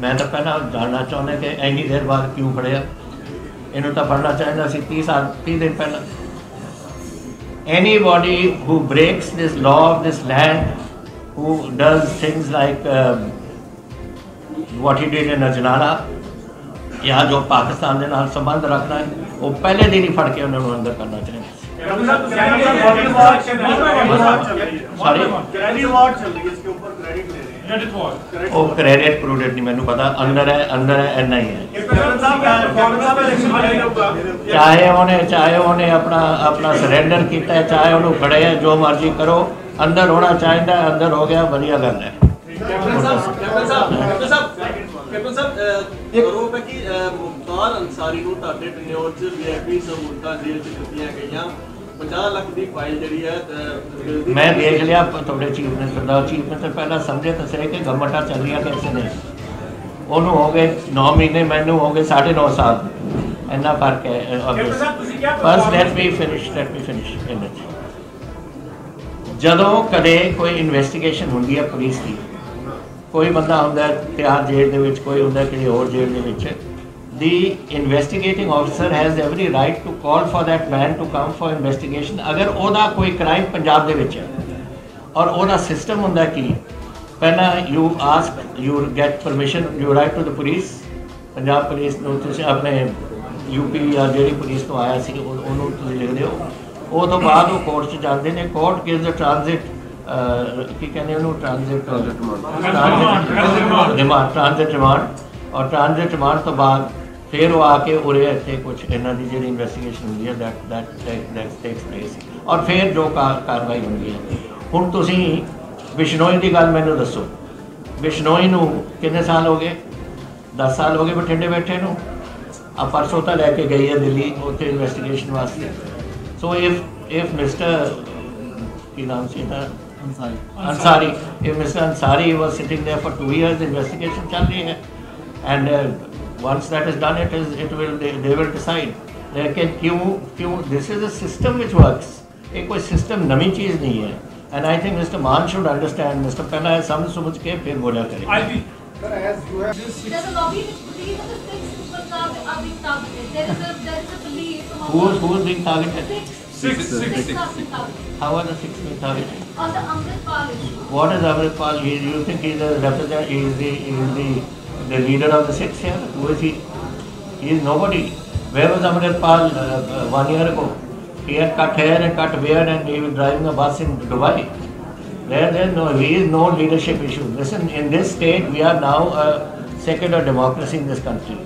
ਮੈਂ ਤਾਂ ਪਹਿਲਾਂ ਜਾਣਨਾ ਚਾਹੁੰਦਾ ਕਿ ਇੰਨੀ ਦੇਰ ਬਾਅਦ ਕਿਉਂ ਫੜਿਆ ਇਹਨੂੰ ਤਾਂ ਫੜਨਾ ਚਾਹੀਦਾ ਸੀ 30 ਸਾਲ 30 ਦਿਨ ਪਹਿਲਾਂ anybody who breaks this law of this land, who does things like um, what he did in Ajnala, ਜਾਂ ਜੋ ਪਾਕਿਸਤਾਨ ਦੇ ਨਾਲ ਸੰਬੰਧ ਰੱਖਦਾ ਹੈ ਉਹ ਪਹਿਲੇ ਦਿਨ ਹੀ ਫੜ ਕੇ ਉਹਨਾਂ ਨੂੰ ਅੰਦਰ ਕਰਨਾ ਚਾਹੀਦਾ Sorry? क्रेडिट वार्ड चल रही है इसके ऊपर क्रेडिट ले रहे हैं ਕ੍ਰੈਡਿਟ ਵਾਰ ਉਹ ਕ੍ਰੈਡਿਟ ਪ੍ਰੂਡਿਟ ਨਹੀਂ ਮੈਨੂੰ ਪਤਾ ਅੰਡਰ ਹੈ ਅੰਡਰ ਹੈ ਐਨਾ ਹੀ ਹੈ ਚਾਹੇ ਉਹਨੇ ਚਾਹੇ ਉਹਨੇ ਆਪਣਾ ਆਪਣਾ ਸਰੈਂਡਰ ਕੀਤਾ ਹੈ ਚਾਹੇ ਉਹਨੂੰ ਖੜੇ ਹੈ ਜੋ ਮਰਜ਼ੀ ਕਰੋ ਅੰਦਰ ਹੋਣਾ ਚਾਹੀਦਾ ਹੈ ਅੰਦਰ ਹੋ ਗਿਆ ਵਧੀਆ ਗੱਲ ਹੈ ਕੈਪਟਨ ਸਾਹਿਬ ਕੈਪਟਨ ਸਾਹਿਬ ਕੈਪਟਨ ਸਾਹਿਬ ਕੈਪਟਨ ਸਾਹਿਬ ਰੋਪ ਹੈ ਕਿ ਮੁਖਤਾਰ ਅਨਸਾਰੀ ਨੂੰ ਤੁਹਾਡੇ ਟਨਿਓਰ 'ਚ ਵੀਆਈਪੀ ਸਹੂਲਤਾਂ ਜੇਲ੍ਹ 'ਚ ਦਿੱਤੀਆਂ ਗਈਆਂ 50 ਲੱਖ ਦੀ ਫਾਈਲ ਜਿਹੜੀ ਹੈ ਅਹ, ਬਿੱਲ ਦੀ- ਮੈਂ ਦੇਖ ਲਿਆ ਤੁਹਾਡੇ ਚੀਫ ਮਿਨਿਸਟਰ ਦਾ ਚੀਫ ਮਿਨਿਸਟਰ ਪਹਿਲਾਂ ਸਮਝੇ ਤਾਂ ਸਹੀ ਕਿ ਗਵਰਨਮੈਂਟਾਂ ਚੱਲ ਰਹੀਆਂ ਕਿਸੇ ਨੇ। ਉਹਨੂੰ ਹੋ ਗਏ 9 ਮਹੀਨੇ ਮੈਨੂੰ ਹੋ ਗਏ 9.5 ਸਾਲ। ਇੰਨਾ ਫ਼ਰਕ ਹੈ ਬਸ let me finish let me finish ਇਨ ਜਦੋਂ ਕਦੇ ਕੋਈ ਇਨਵੈਸਟੀਗੇਸ਼ਨ ਹੁੰਦੀ ਹੈ ਪੁਲਿਸ ਦੀ ਕੋਈ ਬੰਦਾ ਹੁੰਦਾ ਹੈ ਤਿਹਾੜ ਜੇਲ੍ਹ ਦੇ ਵਿੱਚ ਕੋਈ ਹੁੰਦਾ ਕਿਸੇ ਹੋਰ ਜੇਲ੍ਹ ਦੇ ਵਿੱਚ the investigating officer has every right to call for that man to come for investigation. ਅਗਰ ਉਹਦਾ ਕੋਈ ਕ੍ਰਾਈਮ ਪੰਜਾਬ ਦੇ ਵਿੱਚ ਹੈ ਔਰ ਉਹਦਾ ਸਿਸਟਮ ਹੁੰਦਾ ਕੀ ਪਹਿਲਾਂ you ask you get permission you write to the police Punjab police ਨੂੰ ਤੁਸੀਂ ਆਪਣੇ ਯੂਪੀ ਜਾਂ ਜਿਹੜੀ ਪੁਲਿਸ ਤੋਂ ਆਇਆ ਸੀ ਉਹ- ਉਹਨੂੰ ਤੁਸੀਂ ਲਿਖਦੇ ਹੋ ਉਹ ਤੋਂ ਬਾਅਦ ਉਹ ਕੋਰਟ 'ਚ ਜਾਂਦੇ ਨੇ ਕੋਰਟ ਗਿਵਸ ਦ ਟ੍ਰਾਂਜ਼ਿਟ ਕੀ ਕਹਿੰਦੇ ਉਹਨੂੰ transit transit remand transit remand ਔਰ ਟ੍ਰਾਂਜ਼ਿਟ ਰਿਮਾਂਡ ਤੋਂ ਬਾਅਦ ਫਿਰ ਉਹ ਆ ਕੇ ਉਰੇ ਇੱਥੇ ਕੁਝ ਇਹਨਾਂ ਦੀ ਜਿਹੜੀ ਇਨਵੈਸਟੀਗੇਸ਼ਨ ਹੁੰਦੀ ਹੈ that that that takes place ਔਰ ਫਿਰ ਜੋ ਕਾਰ- ਕਾਰਵਾਈ ਹੁੰਦੀ ਹੈ। ਹੁਣ ਤੁਸੀਂ ਬਿਸ਼ਨੋਈ ਦੀ ਗੱਲ ਮੈਨੂੰ ਦੱਸੋ। ਬਿਸ਼ਨੋਈ ਨੂੰ ਕਿੰਨੇ ਸਾਲ ਹੋ ਗਏ? 10 ਸਾਲ ਹੋ ਗਏ ਬਠਿੰਡੇ ਬੈਠੇ ਨੂੰ? ਆ ਪਰਸੋਂ ਤਾਂ ਲੈ ਕੇ ਗਈ ਹੈ ਦਿੱਲੀ ਉੱਥੇ ਇਨਵੈਸਟੀਗੇਸ਼ਨ ਵਾਸਤੇ। ਸੋ ਇਫ ਇਫ ਮਿਸਟਰ ਕੀ ਨਾਮ ਸੀ Ansari. If Mr. Ansari was sitting there for two years, the investigation chal rahi hai. And uh, once that is done, it is it will they, they will decide. लेकिन क्यों क्यों this is a system which works ये कोई system नवी चीज़ नहीं है and I think mister Mann should understand mister पहला है समझ समझ के फिर बोला करें आई a lobby which believes six superstars are being targeted. There is a there is a belief among who is who is being targeted six Six, six, six six. are being targeted how are the six being targeted on the Amritpal issue. what is Amrit Pal he, you think he's a represent he is the he is the the leader of the sect here? Who is he? He is nobody. Where was Amritpal uh, one year ago? He had cut hair and cut beard and he was driving a bus in Dubai. There, there, no, he is no leadership issue. Listen, in this state, we are now a secular democracy in this country.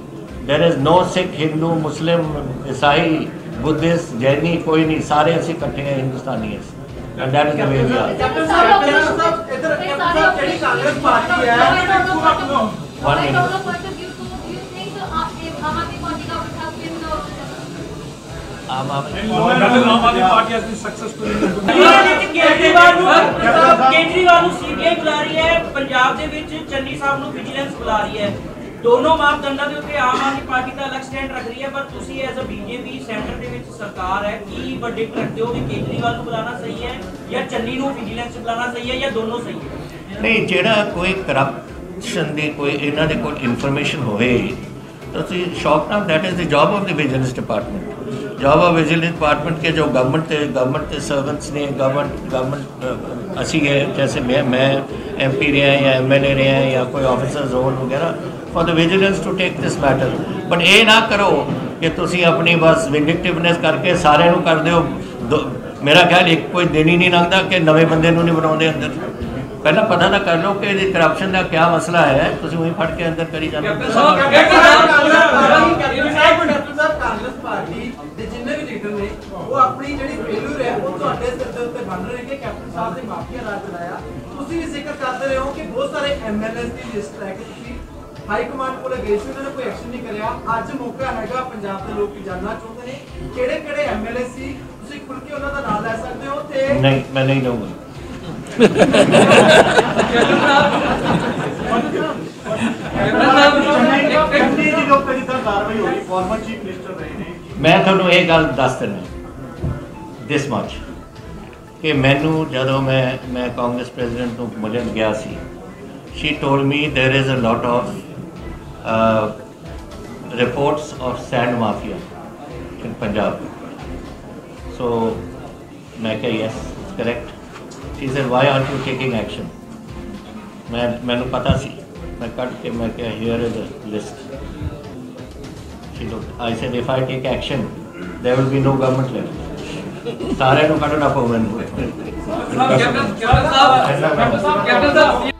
There is no Sikh, Hindu, Muslim, Isai, Buddhist, Jaini, कोई नहीं सारे ऐसे इकट्ठे हैं हिंदुस्तानी है And that is the way we are. One minute. From the point of view, so do you think the Aam Aadmi Party government has been uh, Aam Aadmi Nothing Aam Aadmi Party has been successful in ਇਹਨਾਂ ਵਿੱਚ ਕੇਜਰੀਵਾਲ ਨੂੰ ਕੇਜਰੀਵਾਲ ਨੂੰ CBI ਬੁਲਾ ਰਹੀ ਹੈ ਪੰਜਾਬ ਦੇ ਵਿੱਚ ਚੰਨੀ ਸਾਹਿਬ ਨੂੰ ਵਿਜੀਲੈਂਸ ਬੁਲਾ ਰਹੀ ਹੈ। ਦੋਨੋਂ ਮਾਪਦੰਡਾਂ ਦੇ ਉੱਤੇ ਆਮ ਆਦਮੀ ਪਾਰਟੀ ਦਾ ਅਲੱਗ ਸਟੈਂਡ ਰੱਖ ਰਹੀ ਹੈ ਪਰ ਤੁਸੀਂ ਐਜ਼ ਅ ਬੀਜੇਪੀ ਸੈਂਟਰ ਦੇ ਵਿੱਚ ਸਰਕਾਰ ਹੈ ਕੀ verdict ਰੱਖਦੇ ਹੋ ਕਿ ਕੇਜਰੀਵਾਲ ਨੂੰ ਬੁਲਾਉਣਾ ਸਹੀ ਹੈ ਜਾਂ ਚੰਨੀ ਨੂੰ ਵਿਜੀਲੈਂਸ ਬੁਲਾਉਣਾ ਸਹੀ ਹੈ ਜਾਂ ਦੋਨੋਂ ਸਹੀ ਹੈ? ਨਹੀਂ ਜਿਹੜਾ ਕੋਈ ਐਕਸ਼ਨ ਦੀ ਕੋਈ ਇਹਨਾਂ ਦੇ ਕੋਲ ਇਨਫੋਰਮੇਸ਼ਨ ਹੋਵੇ, ਤਾਂ ਤੁਸੀਂ ਸ਼ੌਕ ਨਾਲ that is the job of the vigilance department job of vigilance department के ਜੋ गवर्नमेंट के गवर्नमेंट ਦੇ सर्वेंट्स ਨੇ गवर्नमेंट गवर्नमेंट ਅਸੀਂ ਹੈ ਜੈਸੇ ਮੈਂ ਮੈਂ ਐਮਪੀ ਰਿਹਾ, ਜਾਂ ਐਮਐਲਏ ਰਿਹਾ, ਜਾਂ ਕੋਈ ਆਫੀਸਰ ਜ਼ੋਨ ਵਗੈਰਾ for the vigilance to take this matter but ਇਹ ਨਾ ਕਰੋ ਕਿ ਤੁਸੀਂ ਆਪਣੀ ਬਸ ਵਿੰਡਿਕਟਿਵਨੈਸ ਕਰਕੇ ਸਾਰਿਆਂ ਨੂੰ ਕਰ ਦਿਓ। ਮੇਰਾ ਖਿਆਲ ਇੱਕ ਕੋਈ ਦਿਨ ਹੀ ਨਹੀਂ ਲੰਘਦਾ ਕਿ ਨਵੇਂ ਬੰਦੇ ਨੂੰ ਨਹੀਂ ਬਣਾਉਂਦੇ ਅੰਦਰ। ਪਹਿਲਾਂ ਪਤਾ ਤਾਂ ਕਰ ਲਓ ਕਿ ਇਹਦੀ ਕਰਪਸ਼ਨ ਦਾ ਕੀ ਮਸਲਾ ਹੈ ਤੁਸੀਂ ਉਹੀ ਫੜ ਕੇ ਅੰਦਰ ਕਰੀ ਜਾਂਦੇ ਹੋ। ਕਾਂਗਰਸ ਪਾਰਟੀ ਦੇ ਜਿੰਨੇ ਵੀ ਲੀਡਰ ਨੇ ਉਹ ਆਪਣੀ ਜਿਹੜੀ ਫੇਲੂਰ ਹੈ ਉਹ ਤੁਹਾਡੇ ਸਿਰ ਦੇ ਉੱਤੇ ਬਣ ਰਹੇ ਨੇ ਕਿ ਕੈਪਟਨ ਸਾਹਿਬ ਨੇ ਮਾਫੀਆ ਰਾਜ ਚਲਾਇਆ ਤੁਸੀਂ ਵੀ ਜ਼ਿਕਰ ਕਰਦੇ ਰਹੇ ਹੋ ਕਿ ਬਹੁਤ ਸਾਰੇ ਐਮਐਲਏ ਦੀ ਲਿਸਟ ਲੈ ਕੇ ਤੁਸੀਂ ਹਾਈ ਕਮਾਂਡ ਕੋਲੇ ਗਏ ਸੀ ਉਹਨਾਂ ਨੇ ਕੋਈ ਐਕਸ਼ਨ ਨਹੀਂ ਕਰਿਆ ਅੱਜ ਮੌਕਾ ਹੈਗਾ ਪੰਜਾਬ ਦੇ ਲੋਕ ਜਾਣਨਾ ਚਾਹੁੰਦੇ ਨੇ ਕਿਹੜੇ ਕਿਹੜੇ ਐਮਐਲਏ ਸੀ ਤੁਸੀਂ ਖੁੱਲ ਕੇ ਉਹਨਾਂ ਦਾ ਨਾਮ ਲੈ ਸਕਦੇ ਹੋ ਤੇ ਨਹੀਂ ਮੈਂ ਨਹੀਂ ਲਊਂਗਾ ਮੈਂ ਤੁਹਾਨੂੰ ਇਹ ਗੱਲ ਦੱਸ ਦਿੰਦਾ ਦਿਸ ਮੱਚ ਕਿ ਮੈਨੂੰ ਜਦੋਂ ਮੈਂ ਮੈਂ ਕਾਂਗਰਸ ਪ੍ਰੈਜ਼ੀਡੈਂਟ ਨੂੰ ਮਿਲਣ ਗਿਆ ਸੀ she told me there is a lot of uh, reports of sand mafia in Punjab. So, I yes, it's correct. she said why aren't you taking action ਮੈਂ ਮੈਨੂੰ ਪਤਾ ਸੀ ਮੈਂ ਕੱਢ ਕੇ ਮੈਂ ਕਿਹਾ here is the list she looked i said if i take action there will be no government left ਸਾਰਿਆਂ ਨੂੰ ਕੱਢਣਾ ਪਊ ਮੈਨੂੰ ਕੈਪਟਨ ਸਾਹਿਬ ਕੈਪਟਨ ਸਾਹਿਬ